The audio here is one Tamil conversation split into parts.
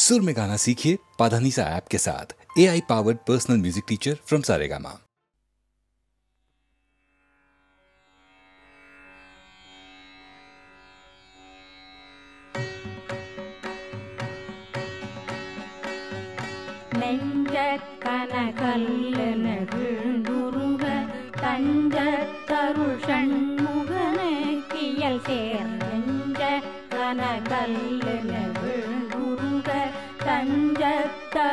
सुर में गाना सीखिए पाधानीसा ऐप के साथ A I powered personal music teacher from Saregama நெஞ்சக்கனகல்லென விழுந்துருக தஞ்சத்தருள் சண்முகனக்கியல் சேர் நெஞ்ச கனகல்லென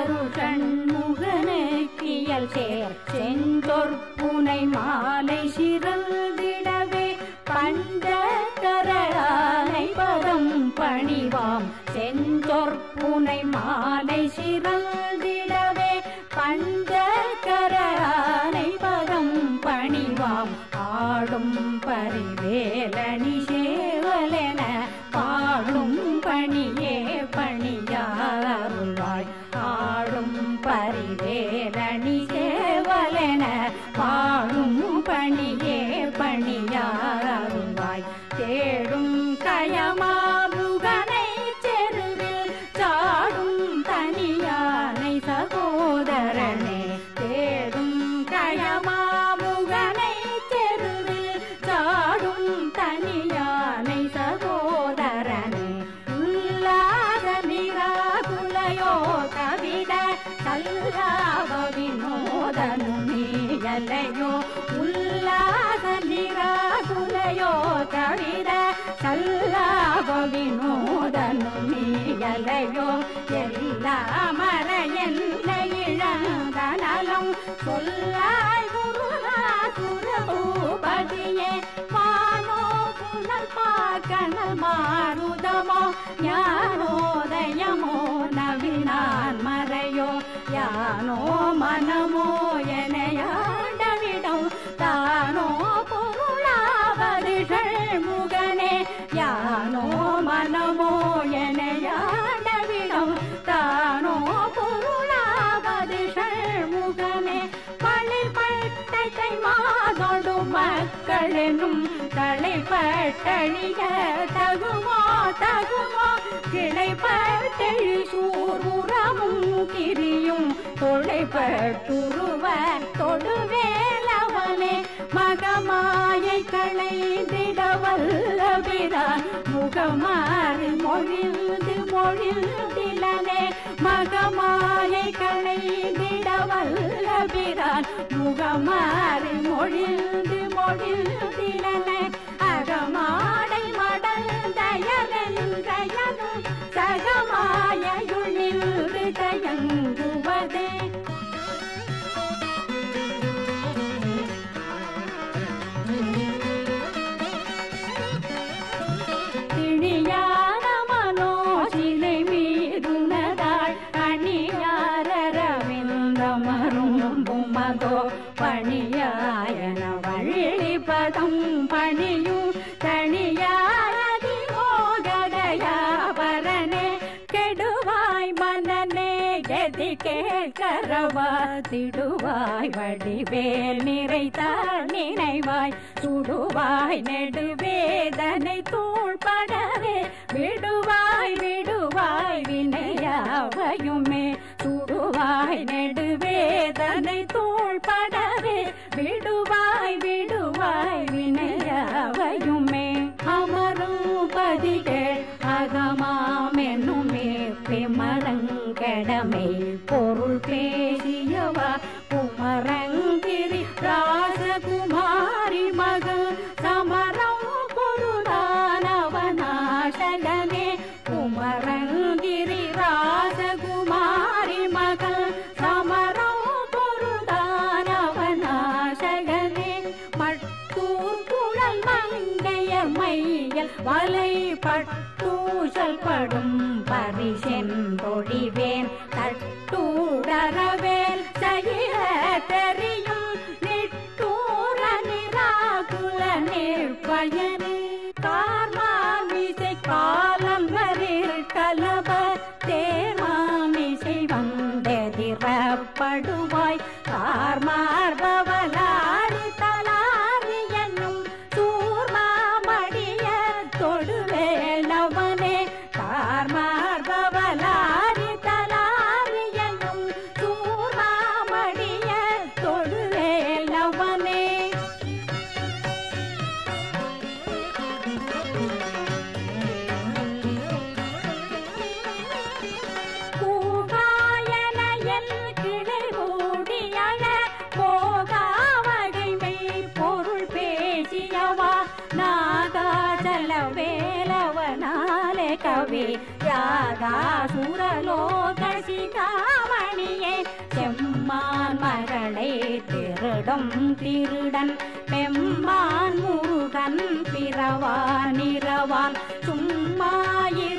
தஞ்சத்தருள் சண்முகனக்கியல் சேர் செந்தொற்புனை மாலை சிறந்திடவே பண்ட கரளானை பதம் பணிவாம். செந்தொற்புனை மாலை சிறந்த புனல் பார்க்கணல் மாருதமோ ஞானோதயமோ நவினான் மறையோ யானோ மனமோ எனையாண்டவிடம் மக்களெனும் தலைப்பட்டழிய தகுமா தகுமா? கிளைப்பட்டழி சூருரமும் கிரியும் தொலைப்பட்டுருவ தொடுவேலவனே. மகமாயை களைந்திட வல்லபிரான் முகமாறு மொழிந்து மொழிந்திலனே மகமாயை களைந்திட வல்லபிரான் முகமாறு மொழிந்து மொழிந்திலனே அகமாடை மடல் சகமாயுள் நின்று தயங்குவதே திடுவாய் வடிவேல் நிறைத்தாள் நினைவாய். சுடுவாய் நெடுவேதனை தூள்படவே விடுவாய் விடுவாய் வினையாவையுமே. சுடுவாய் நெடுவேதனை தூள் eterno. பெரும் திருடன் பெம்பான் முருகன் பிறவான் இரவான் சும்மாயிரு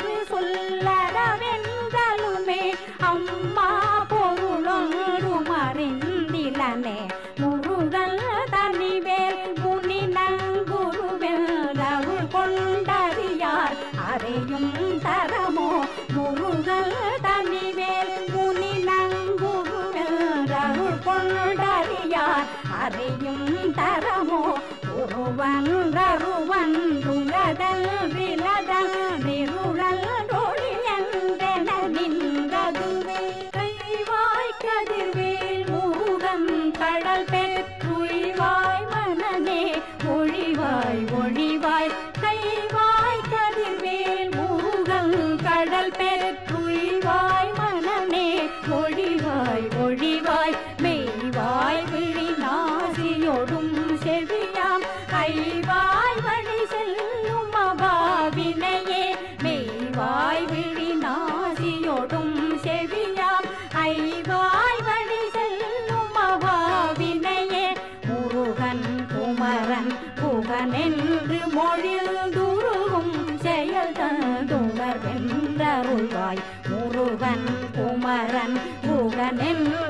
குமரன் புகனென்று மொழில் துருகும் செயல் தந்துணர் வென்றருள்வாய் முருகன் குமரன் புகனென்று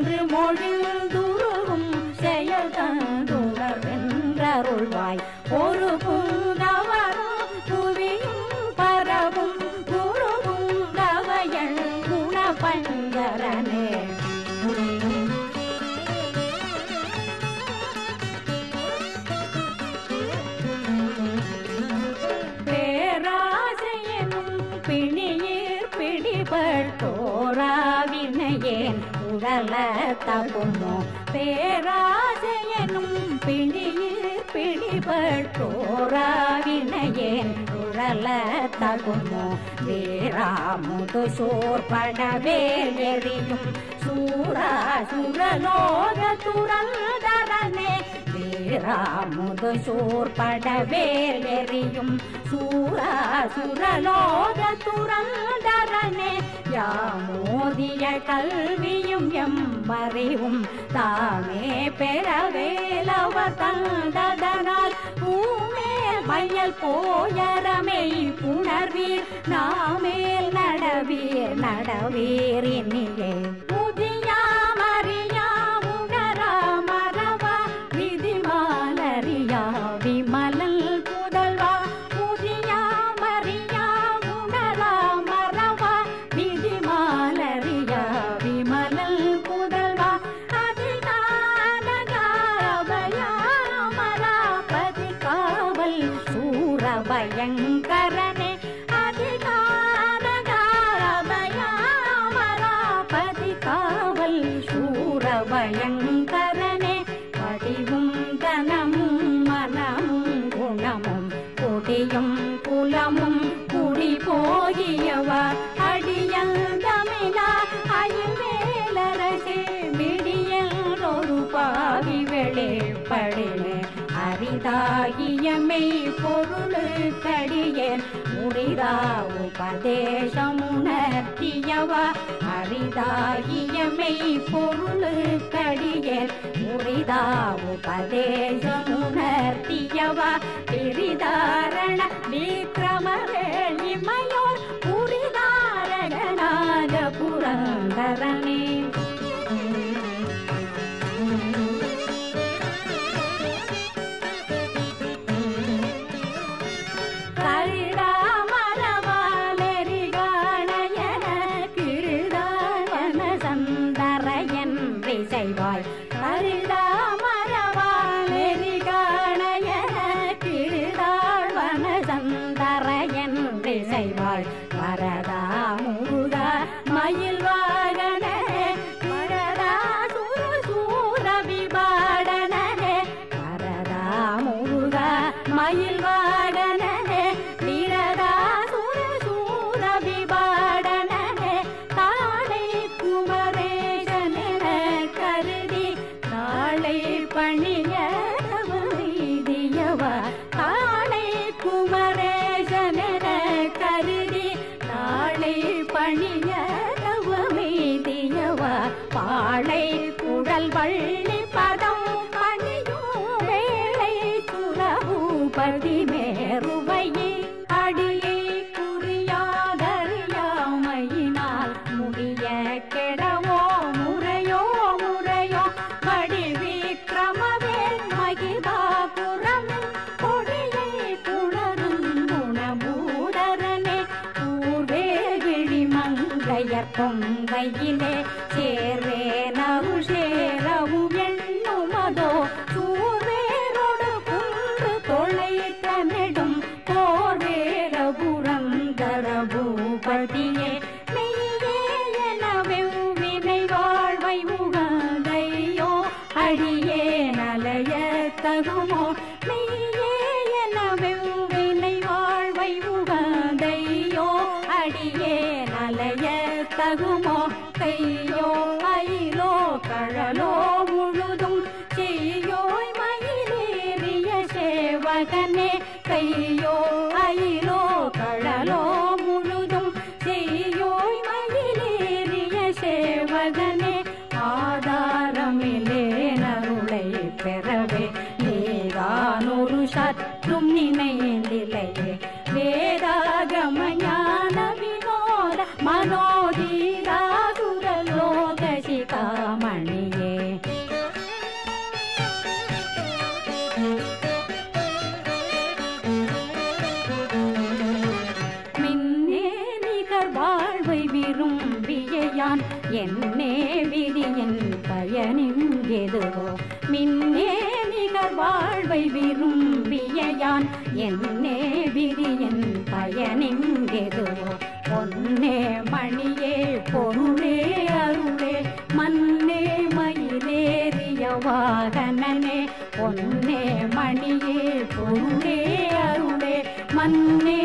பொண்ணும் பேராசையனும் பிடியில் பிடிபட்டோராவினையேன் குழல தகுமோ வேறாமுது சோர்படவே எரியும் சூரா சுரலோக துரந்தரனே ராமுது சூர் படவேல் எறியும் சூரா சுரலோக துரந்தரனே யாமோ ஓதிய கல்வியும் எம்மறிவும் தாமே பெறவேலவர் தந்ததனால். பூமே மையல் போயரமை புணர்வீர் நாமேல் நடவீர் நடவீர் இனியே பொருளுக்கடியேன். முறிதா உபதேசமுணர்த்தியவா அரிதாகியமை பொருளுக்கடியேன். முறிதா உபதேசமுணர்த்தியவா திரிதாரண விக்ரமரே அடியே நலைய தகுமோ கையோ ஐலோ கழலோ வாகனனே பொன்னே மணியே பொருளே அருளே மன்னே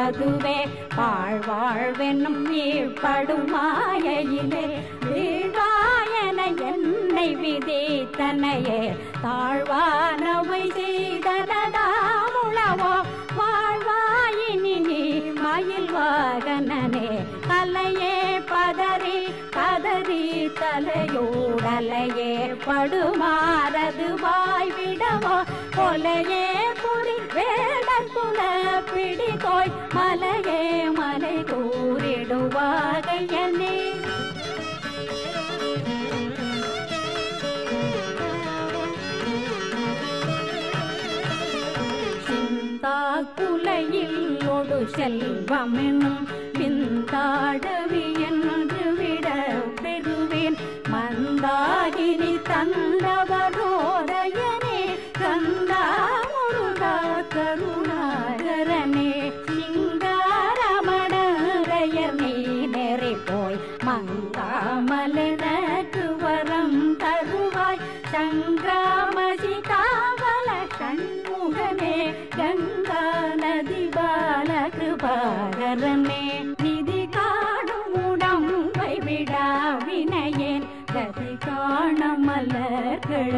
அதுவே பாழ்வாழ்வெனும் வீழ்படும் மாயையிலே வீழ்வாயன என்னை விதித்தனையே. தாழ்வானவை செய்தனதாமுளவோ வாழ்வாயினி நீ மயில் வாகனனே. கலையே பதறி கதறி தலையோடலையே. படுமாறதுவாய் விடவோ கொலையே செல்வமெனும் பிந்தாடவியன்று விட பெறுவேன். மந்தாகினி தந்தவர் வினையேன் ததி காண மலர்கள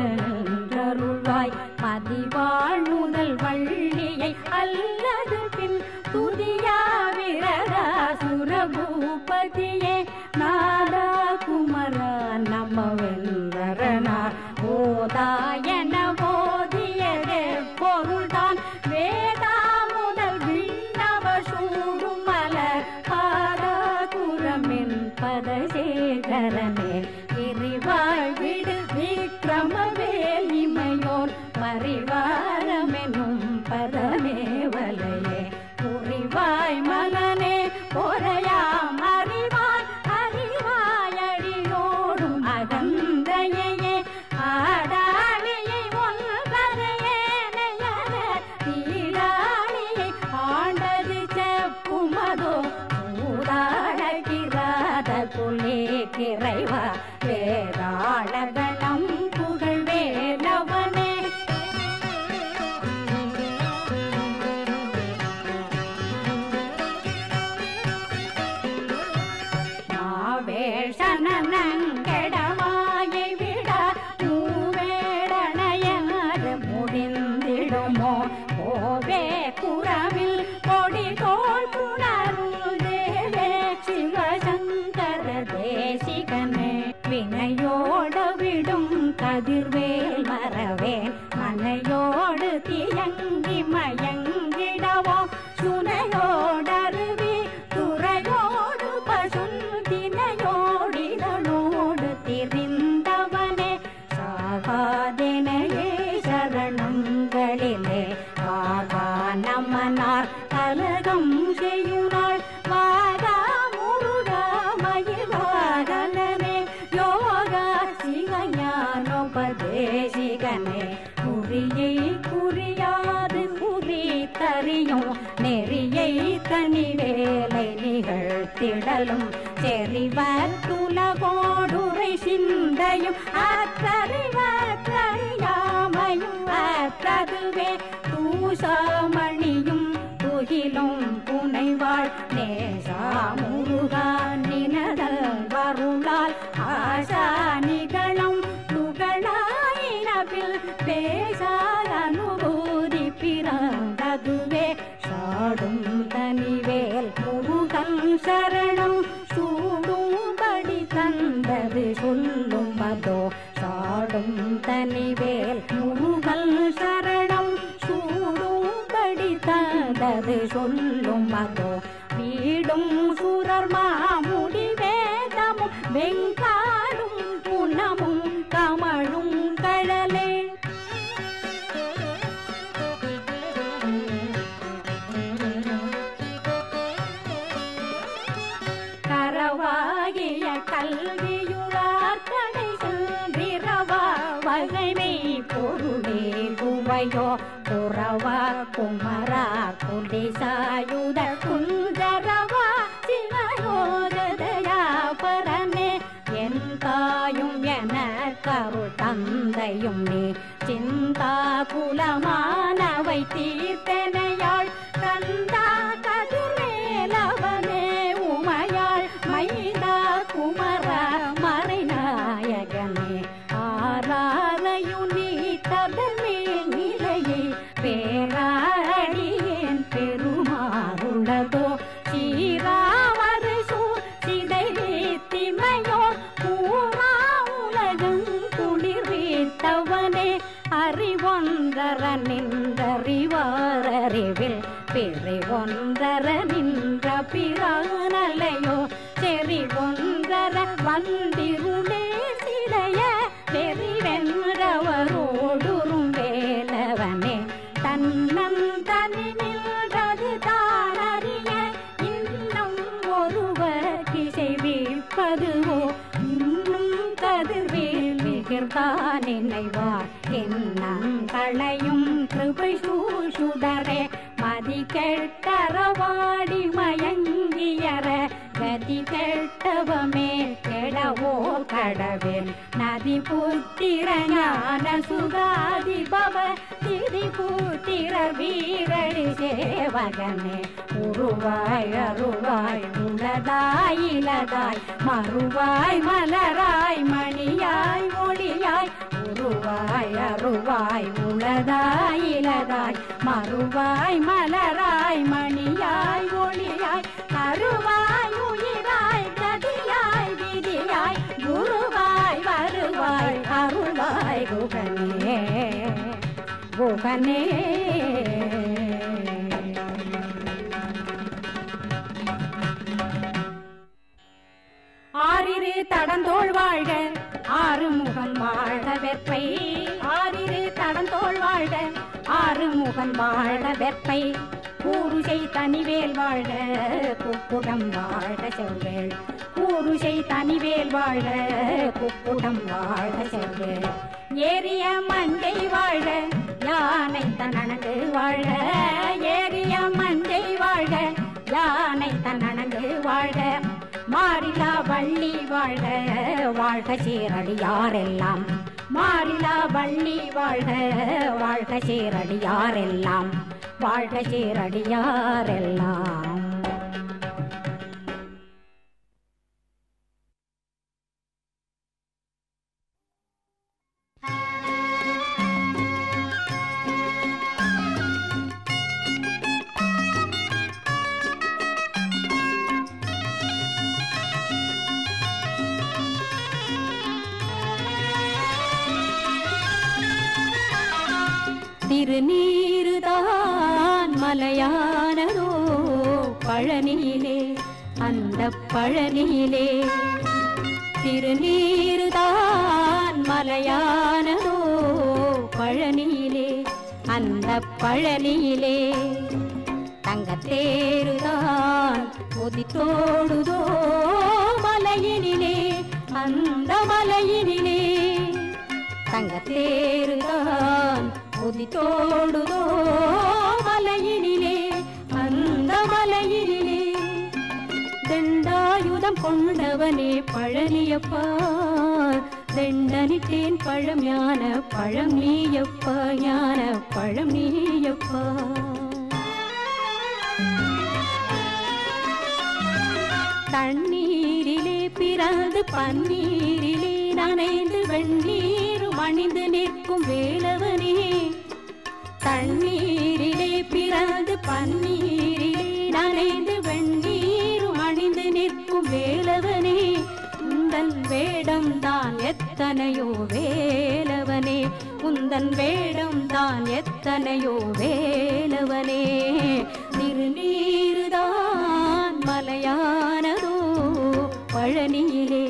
சிந்தையும் தந்தையும் நீ கிண்ணங்களையும் கிருபை சூசுடரே மதி கெட்டரவாடி மயங்கியற கதி கெட்டவமே கெடவோ கடவேல். நதி புத்திர ஞான சுகாதி பவ திதி புத்திர வீரடி சேவகனே. உருவாய் அருவாய் உளதாய் இலதாய் மறுவாய் மலராய் மணியாய் ஒளியாய். உருவாய் அருவாய் உளதாய் இலதாய் மறுவாய் மலராய் மணியாய் ஒளியாய். அருவாய் குகனே ஆறிரு தடந்தோள் வாழ்க ஆறு முகம் வாழ வெப்பை ஆறிரு தடந்தோள் வாழ்க ஆறு முகம் வாழ வெப்பை கூறுசை தனிவேல் வாழ்க குப்புடம் வாழ செவ்வேள். கூறுசை தனிவேல் வாழ்க குப்புடம் வாழ செவ்வேள். ஏரிய மண்டை வாழ யானை தனனங்கு வாழ. ஏரிய மண்டை வாழ யானை தனனங்கு வாழ. மாறிலா வள்ளி வாழ வாழ்க சீரடியாரெல்லாம். மாறிலா வள்ளி வாழ்க வாழ்க சீரடியாரெல்லாம். வாழ்க சீரடியாரெல்லாம். திருநீருதான் மலையானதோ பழனியிலே அந்த பழனியிலே திருநீருதான் மலையானதோ பழனியிலே அந்த பழனியிலே தங்கத்தேருதான் உதித்தோடுதோ மலையினிலே அந்த மலையினிலே. தங்கத்தேருதான் உதித்தோடுதோ மலையினிலே அந்த மலையினிலே. தண்டாயுதம் கொண்டவனே பழனியப்பா. தெண்டனிட்டேன் பழம் ஞான பழம் நீயப்பா ஞான பழம் நீயப்பா. தண்ணீரிலே பிறந்து பன்னீரிலே நனைந்து வெண்ணீர் அணிந்து நிற்கும் வேலவனே தண்ணீரிலே பிறந்து பன்னீரிலே நனைந்து வெண்ணீரும் அணிந்து நிற்கும் வேலவனே உந்தன் வேடம் தான் எத்தனையோ வேலவனே உந்தன் வேடம் தான் எத்தனையோ வேலவனே. திருநீருதான் மலையானதோ பழனியிலே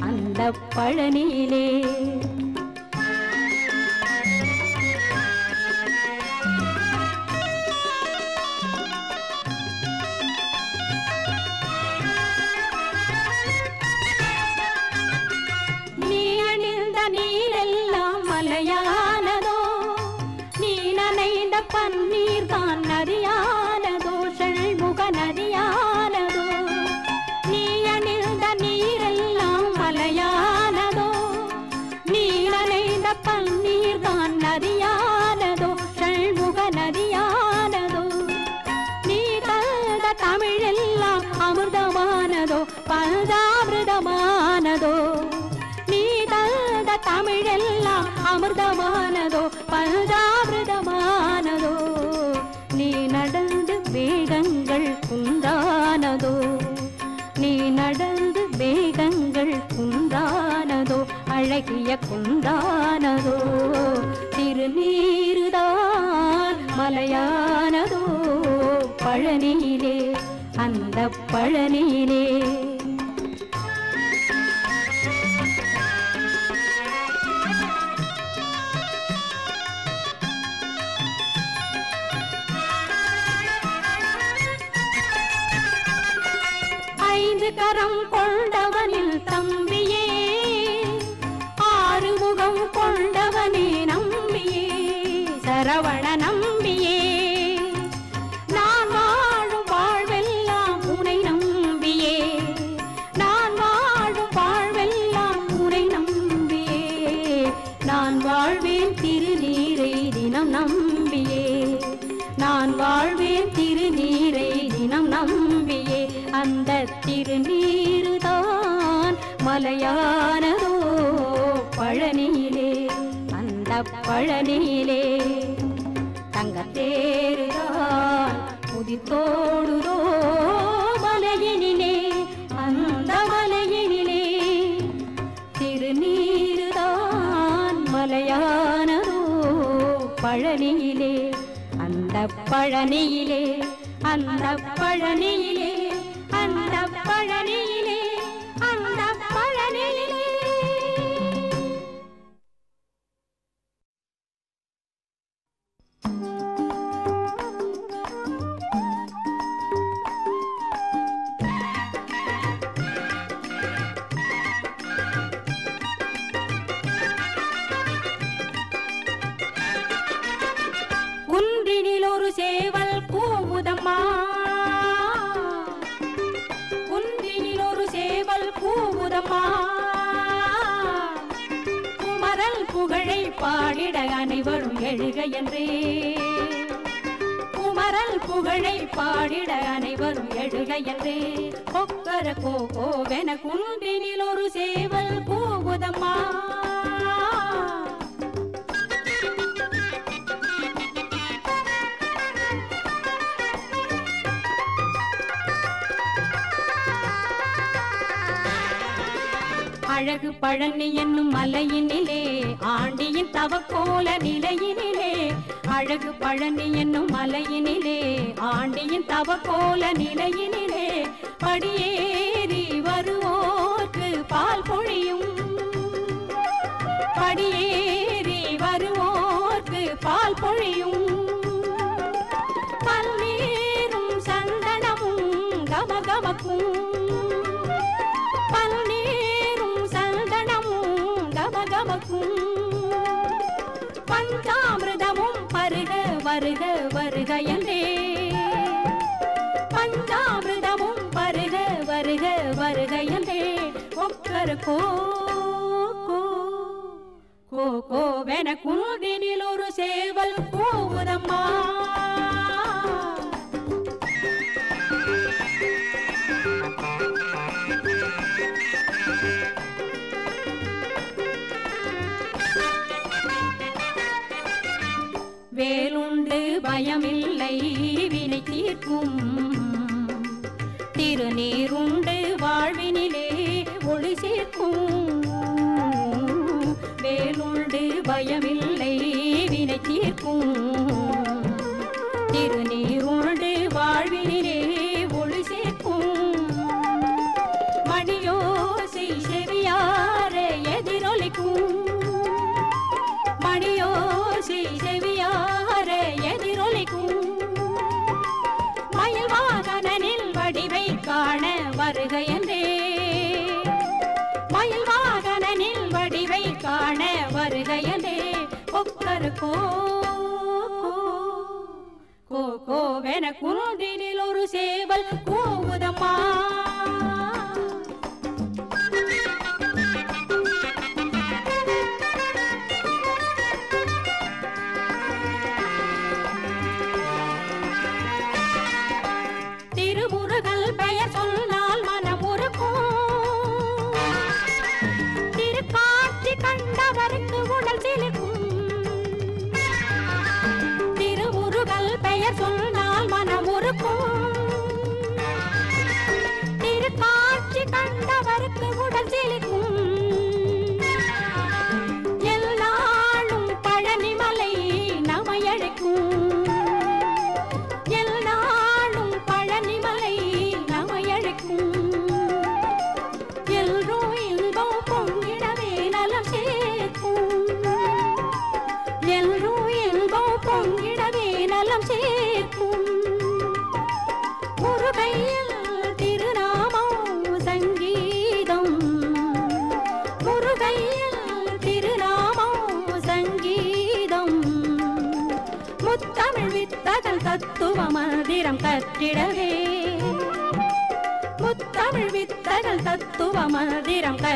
அந்த பழனியிலே. பழனியிலே அந்த பழனியிலே. ஐந்து கரம் பழனியிலே அந்த பழனியிலே அந்த பழனியிலே அந்த பழனியிலே. அழகு பழனி என்னும் மலையினிலே ஆண்டியின் தவக்கோல நிலையினிலே. அழகு பழனி என்னும் மலையினிலே ஆண்டியின் தவக்கோல நிலையினிலே. படியே வருக வருக என்றே. பஞ்சாமிரதமும் வருக வருக வருக என்றே. ஒக்கர் கோ கோ கோவென குன்றினில் ஒரு சேவல் கூவுதம்மா. வேறு பயமில்லை வினை தீர்க்கும். திருநீருண்டு வாழ்வினிலே ஒளி சேர்க்கும். வேலுண்டு பயமில்லை வினை தீர்க்கும். திருநீர் கோவென குன்றினில் ஒரு சேவல் கூவுதம்மா.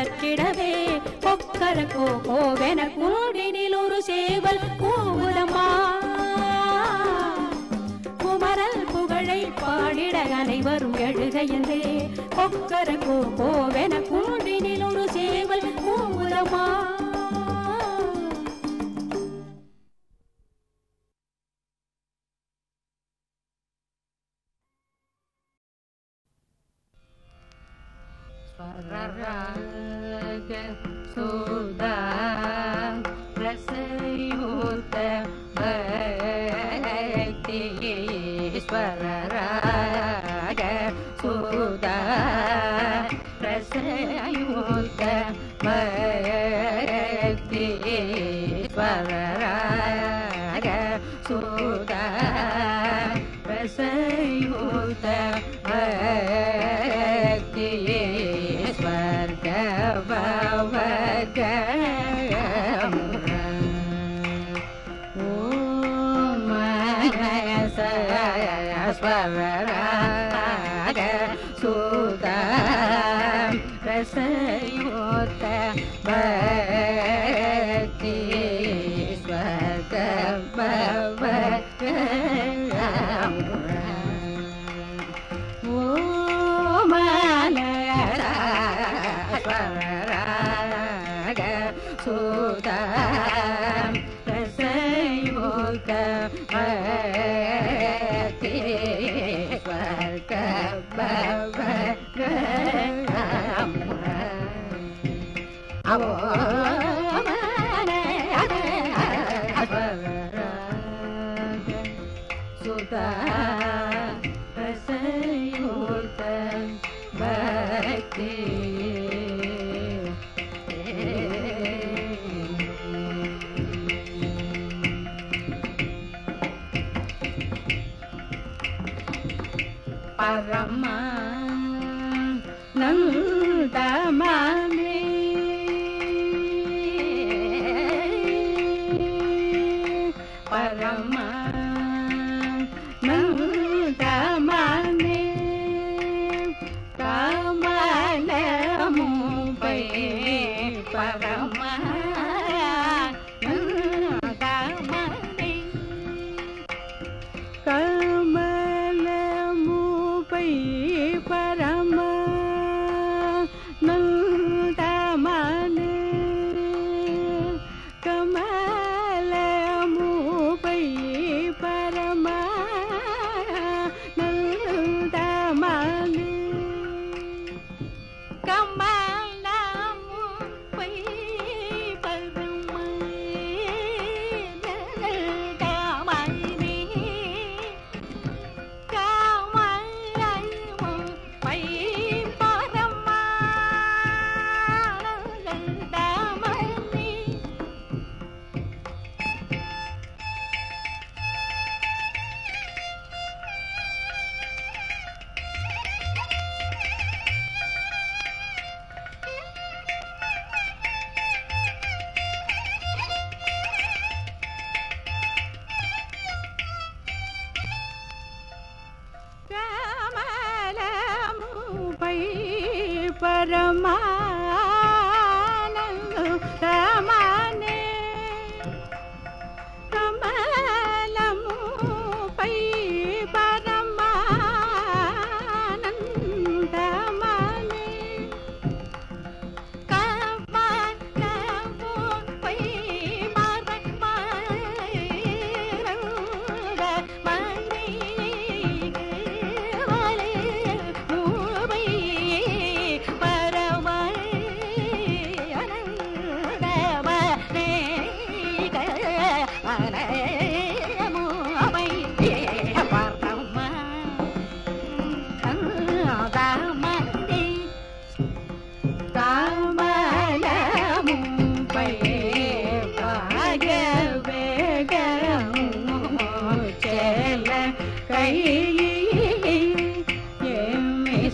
மந்திரம் கற்றிடவே கொக்கர கோ கோவென கூடினில் ஒரு சேவல் கூவுதம்மா. குமரல் புகழை பாடிட அனைவரும் எழுக என்றே. கொக்கர கோவென கூடினில் ஒரு சேவல் கூவுதமா back.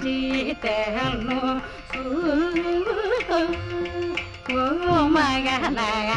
విశ్వసించితను మగ నగ